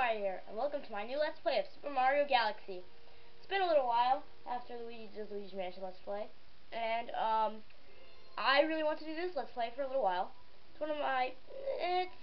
Mario here, and welcome to my new Let's Play of Super Mario Galaxy. It's been a little while after Luigi Luigi's Mansion Let's Play, and um, I really want to do this Let's Play for a little while. It's one of my, it's,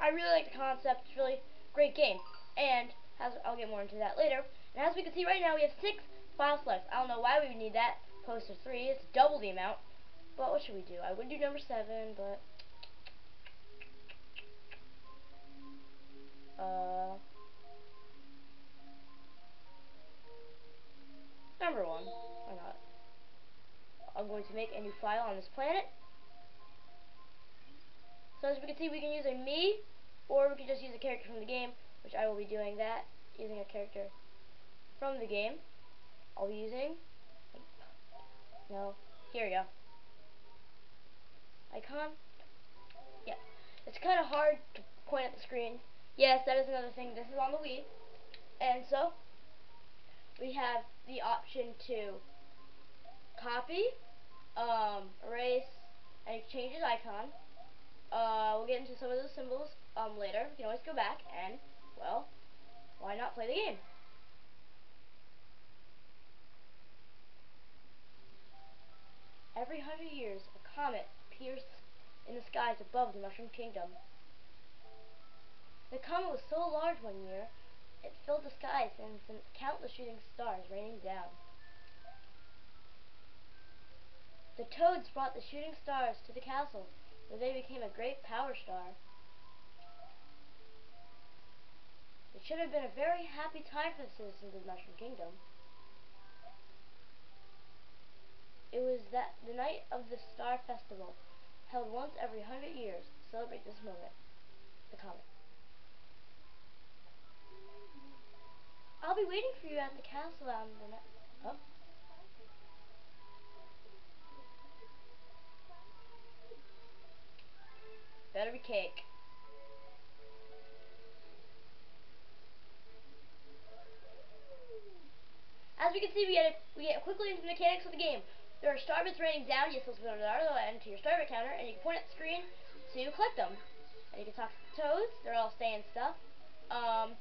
I really like the concept, it's really great game, and as, I'll get more into that later. And as we can see right now, we have six file selects. I don't know why we would need that, to three, it's double the amount, but what should we do? I would do number seven, but Uh, number one. Why not? I'm going to make a new file on this planet. So as we can see, we can use a me, or we can just use a character from the game, which I will be doing that, using a character from the game. I'll be using, no, here we go. Icon. Yeah. It's kind of hard to point at the screen Yes, that is another thing. This is on the Wii. And so, we have the option to copy, um, erase, and change his icon. Uh, we'll get into some of those symbols um, later. We can always go back and, well, why not play the game? Every hundred years, a comet appears in the skies above the Mushroom Kingdom. The comet was so large one year, it filled the skies and sent countless shooting stars raining down. The toads brought the shooting stars to the castle, where they became a great power star. It should have been a very happy time for the citizens of Mushroom Kingdom. It was that the night of the Star Festival, held once every hundred years to celebrate this moment, the comet. I'll be waiting for you at the castle on the next. Oh. Better be cake. As we can see, we get we get quickly into the mechanics of the game. There are star bits raining down. You supposed to go to the other end to your star bit counter, and you can point at the screen to collect them. And you can talk to the toads. They're all staying stuff. Um,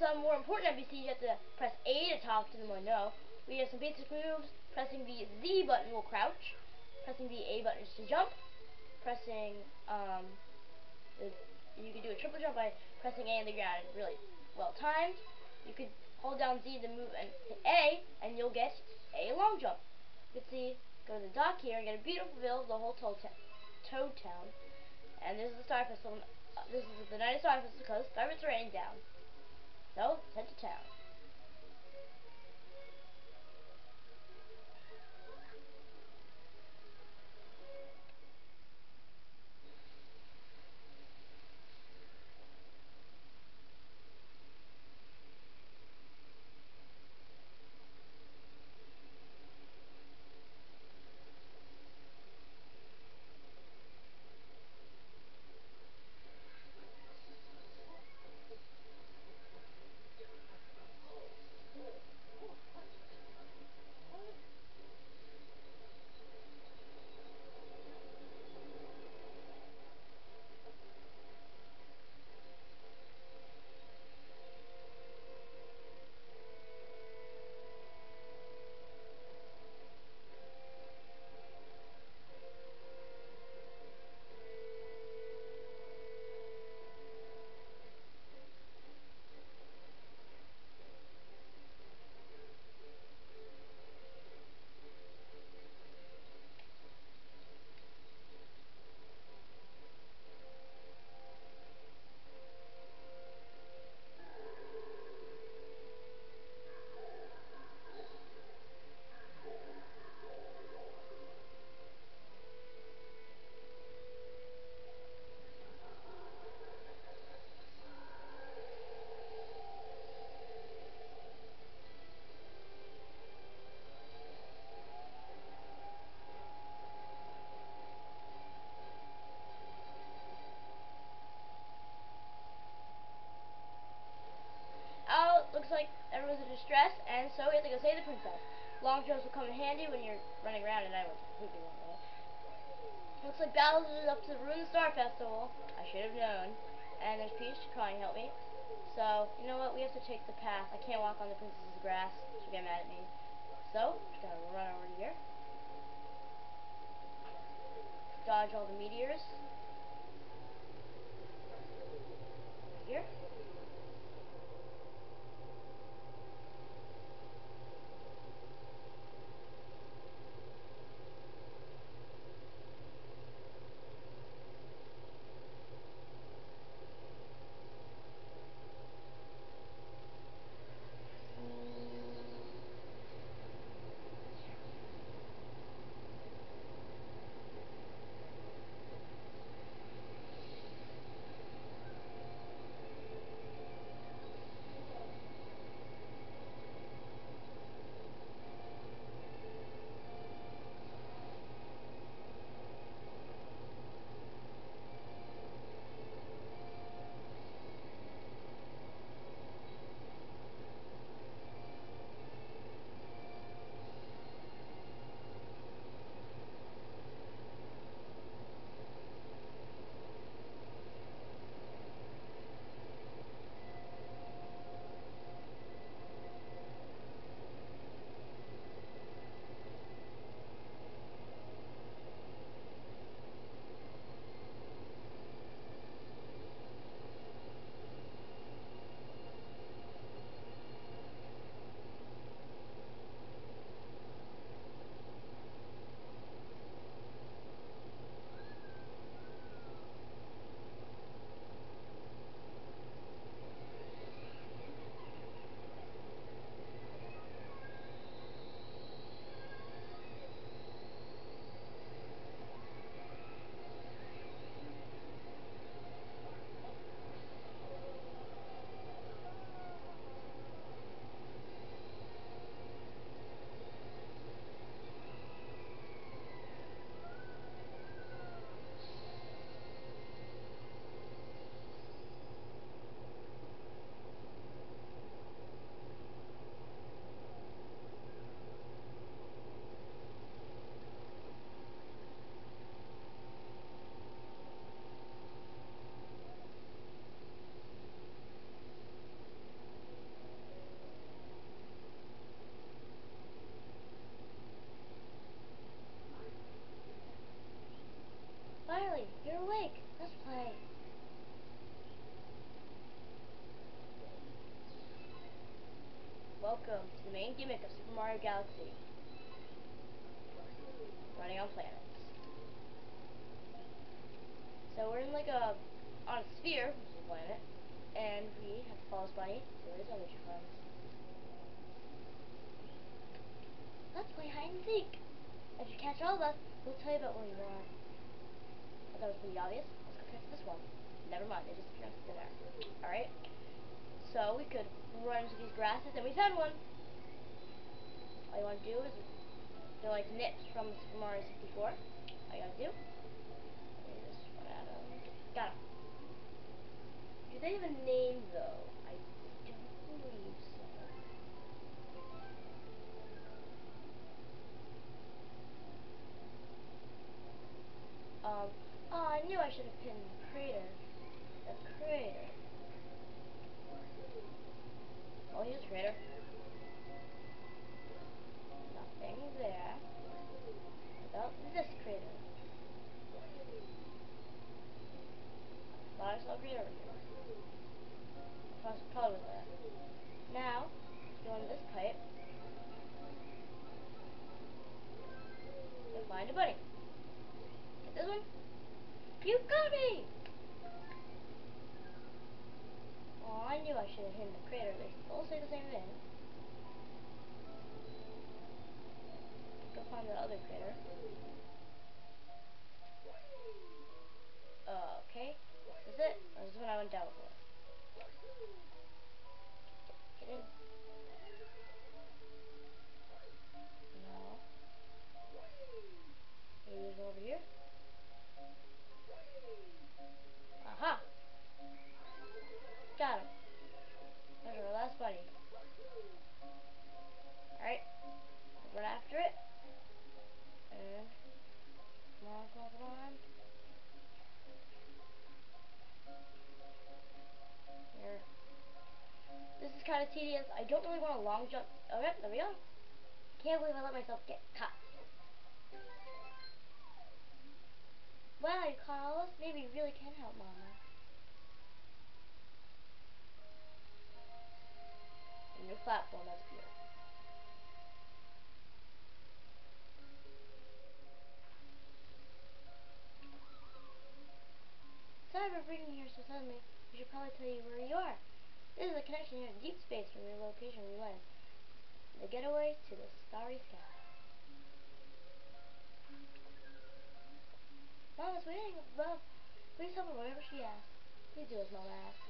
some more important NPCs, you have to press A to talk to them or no. We have some basic moves. Pressing the Z button will crouch. Pressing the A button is to jump. Pressing, um, you can do a triple jump by pressing A on the ground. Really well timed. You could hold down Z to move and hit A, and you'll get a long jump. You can see, go to the dock here and get a beautiful view of the whole Toad, Town. And this is the Star Festival. This is the night of Star Festival because Starbits are raining down. So, head to town. looks like everyone's in distress, and so we have to go save the princess. Long jumps will come in handy when you're running around, and I went completely Bowser is up to the Star Festival. I should have known. And there's Peach trying to help me. So, you know what? We have to take the path. I can't walk on the princess's grass. She'll get mad at me. So, just gotta run over here. Dodge all the meteors. Here. You're awake. Let's play. Welcome to the main gimmick of Super Mario Galaxy. Running on planets. So we're in like a on a sphere, which is a planet, and we have to follow Spiny to his other two. Let's play hide and seek. If you catch all of us, we'll tell you about where you are. It was pretty obvious. Let's go catch this one. Never mind, they just appeared in there. Alright. So we could run into these grasses and we found one. All you want to do is they're like MIPS from Super Mario 64. All you gotta do is run at them. Got. Do they have a name though? I don't believe so. Um, oh, I knew I should have pinned the crater. The crater. Oh, here's crater. Nothing there. About this crater. Saw a crater here. Probably probably there. Now, go in this pipe. And find a bunny. This. You got me! Oh, I knew I should have hidden the crater. They all say the same thing. Go find the other crater. Uh, okay. Is it? Or is this one I went down for? Long jump. Oh, yep, there we. Can't believe I let myself get caught. Caught all? Maybe you really can help Mama. And your platform, that's good. Sorry for bringing you here so suddenly. We should probably tell you where you are. This is a connection here in deep space from your location we went. The Gateway to the starry sky. Mom is waiting above. Please help her whatever she asks. Please do as Mom asks.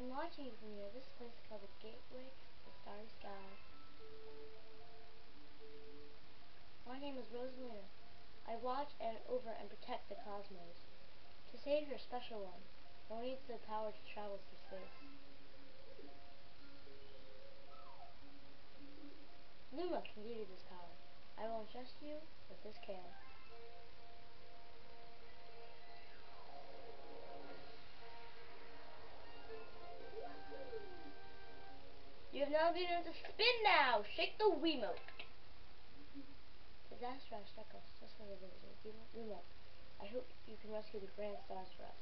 Watching you from here. This place is called the Gateway to the Starry Sky. My name is Rosalina. I watch and over and protect the cosmos. To save your special one, one needs the power to travel through space. Luma can give you this power. I will entrust you with this care. Now been able to spin now. Shake the Wiimote. Disaster has struck us just when it is Luma. I hope you can rescue the grand stars for us.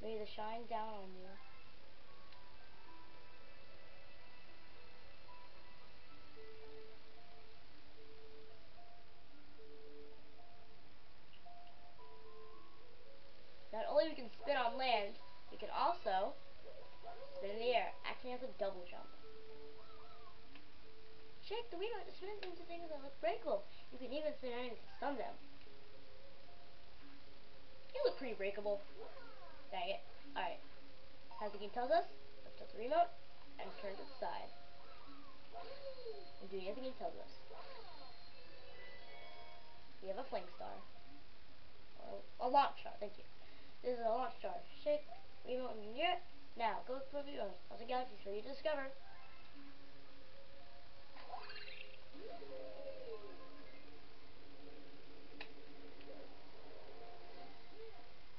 May the shine down on you. Not only we can spin on land, we can also spin in the air, acting as a double jump. Shake the Wiimote to spin into things that look breakable. You can even spin enemies to stun them. You look pretty breakable. Dang it. Alright. As the game tells us, let's touch the remote and turn to the side. And do as the game tells us. We have a flank star. A launch star, thank you. This is a launch star. Shake remote and you Now, go explore the universe. Thousand galaxies for you to discover.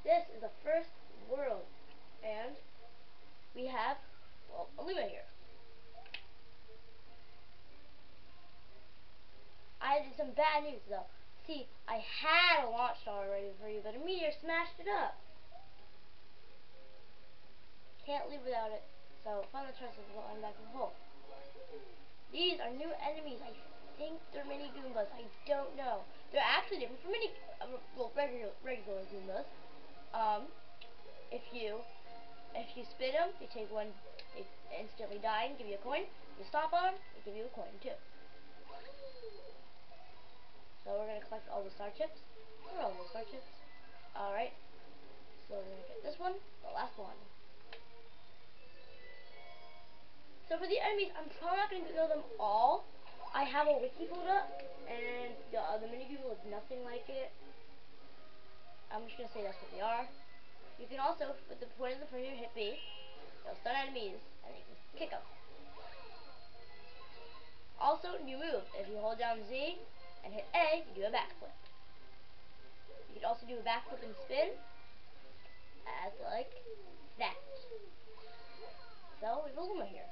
This is the first world, and we have, well, a Luma here. I did some bad news though. See, I had a launch star ready for you, but a meteor smashed it up. Can't leave without it, so find the trust of going back in the hole. These are new enemies. I think they're mini Goombas. I don't know. They're actually different from mini, uh, well, regular, regular Goombas. Um, if you if you spin them, you take one, they instantly die and give you a coin. You stop on them, they give you a coin too. So we're gonna collect all the star chips. Where are all the star chips? Alright. So we're gonna get this one, the last one. So for the enemies, I'm probably not gonna know them all. I have a wiki pulled up, and the, the mini people is nothing like it. I'm just to say that's what they are. You can also, with the point of the finger, hit B. They'll stun enemies, and you can kick them. Also, new move. If you hold down Z and hit A, you do a backflip. You can also do a backflip and spin, as like that. So, we have a Luma here.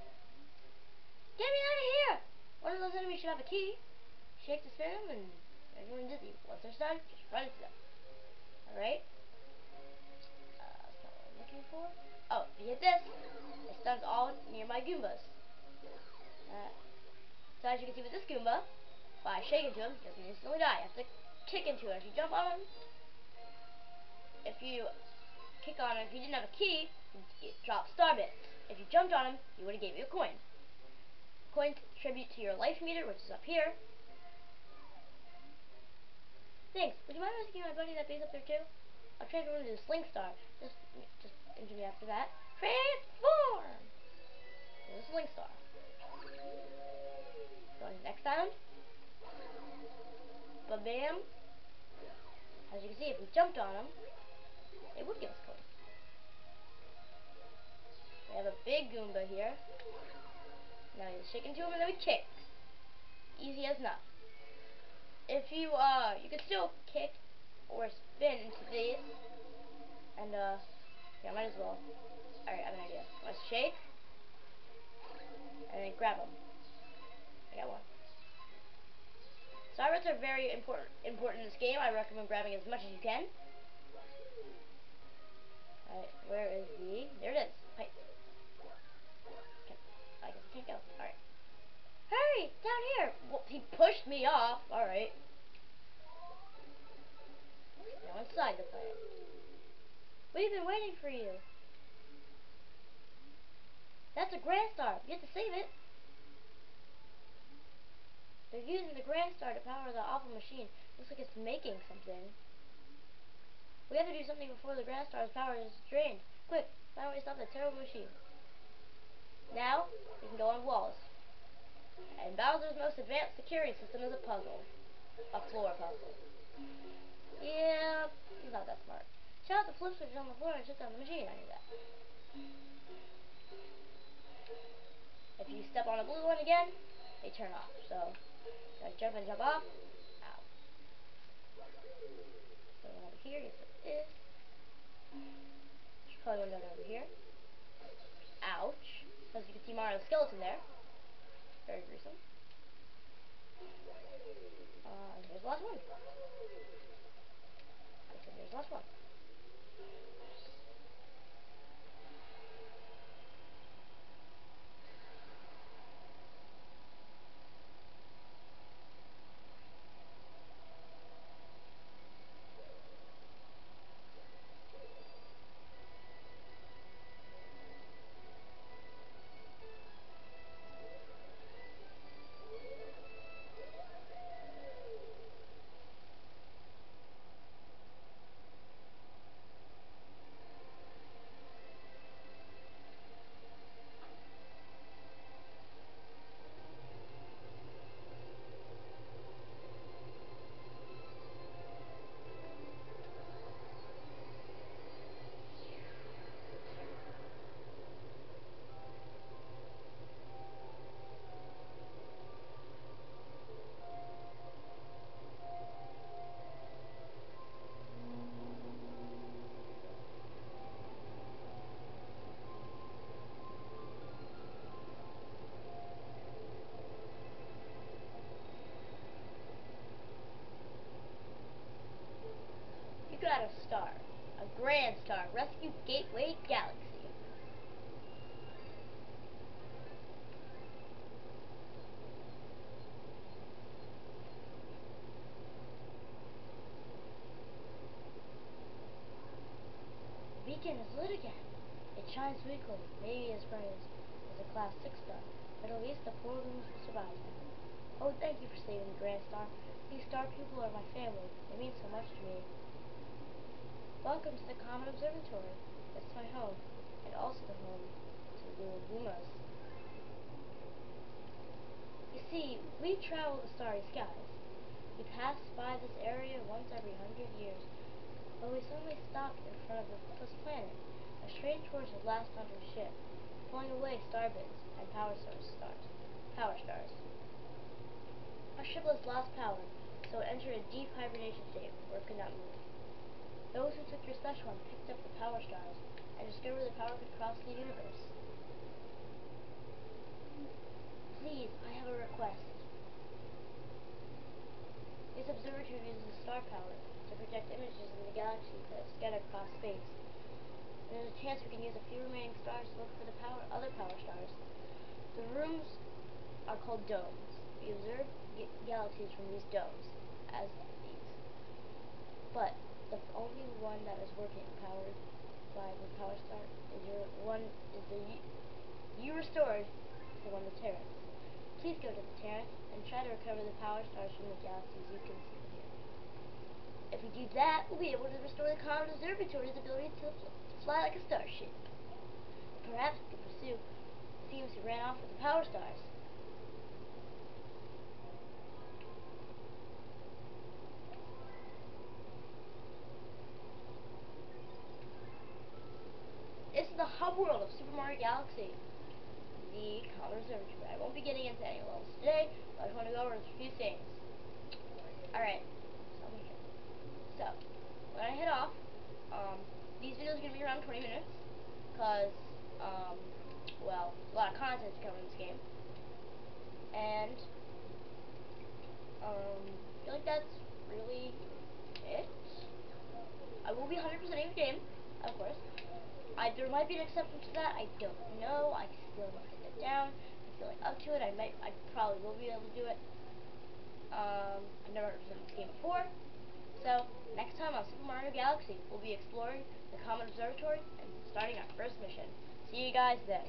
Get me out of here! One of those enemies should have a key. Shake to spin them, and everyone dizzy. Once they're stunned, just run into them. Alright? Uh, that's not what I'm looking for. Oh, if you hit this, it stuns all nearby Goombas. Uh, so as you can see with this Goomba, by shaking to him, he doesn't instantly die. You have to kick into him. If you jump on him, if you kick on him, if you didn't have a key, it drops star bits. If you jumped on him, he would have gave you a coin. Coins contribute to your life meter, which is up here. Thanks. Would you mind asking my buddy that base up there too? I'll transform into a Sling Star. Just, just into me after that. Transform! A Sling Star. Going next sound. Ba bam. As you can see, if we jumped on them, they would give us coins. We have a big Goomba here. Now you shake into and then we kick. Easy as not. If you, uh, you can still kick or spin into these. And, uh, yeah, might as well. Alright, I have an idea. Let's shake. And then grab them. I got one. Starbits are very important important in this game. I recommend grabbing as much as you can. Alright, where is the... There it is. Me off. Alright. Now inside the planet. We've been waiting for you. That's a Grand Star. You have to save it. They're using the Grand Star to power the awful machine. Looks like it's making something. We have to do something before the Grand Star's power is drained. Quick, find a way to stop the terrible machine. Now, we can go on walls. And Bowser's most advanced security system is a puzzle. A floor puzzle. Yeah, he's not that smart. Shout out the flip switch on the floor and shut down the machine. I knew that. If you step on a blue one again, they turn off. So, gotta jump and jump off. Ow. So over here, you put this. Should probably one over here. Ouch. As you can see Mario's skeleton there. Very gruesome. Uh, and here's the last one. Okay, here's the last one. Beacon is lit again. It shines weakly, maybe as bright as, as a class 6 star, but at least the four rooms will survive Oh, thank you for saving the Grand Star. These star people are my family. They mean so much to me. Welcome to the Comet Observatory. It's my home, and also the home to the Goombas. You see, we travel the starry skies. We pass by this area once every hundred years, but we suddenly stopped in front of this planet. A strange force had lashed onto a ship, pulling away starbits and power source stars, power stars. Our ship was lost power, so it entered a deep hibernation state where it could not move. Those who took your special one picked up the power stars and discovered the power could cross the universe. Please, I have a request. This observatory uses star power to project images in the galaxy that scatter across space. There's a chance we can use a few remaining stars to look for the power other power stars. The rooms are called domes. We observe galaxies from these domes as these. But the only one that is working powered by the power star is your one is the you restored the one the Terrace. Please go to the Terrace and try to recover the power stars from the galaxies you can see. If we do that, we'll be able to restore the Comet Observatory's ability to fly like a starship. Perhaps we can pursue thieves who ran off with the power stars. This is the hub world of Super Mario Galaxy, the Comet Observatory. I won't be getting into any levels today, but I just want to go over a few things. Alright, so, when I head off, um, these videos are going to be around 20 minutes, because, um, well, a lot of content to cover in this game, and, um, I feel like that's really it. I will be 100% in the game, of course. I, there might be an exception to that. I don't know. I still need to sit down. I feel like up to it. I might. I probably will be able to do it. Um, I've never done this game before. So next time on Super Mario Galaxy, we'll be exploring the Comet Observatory and starting our first mission. See you guys then.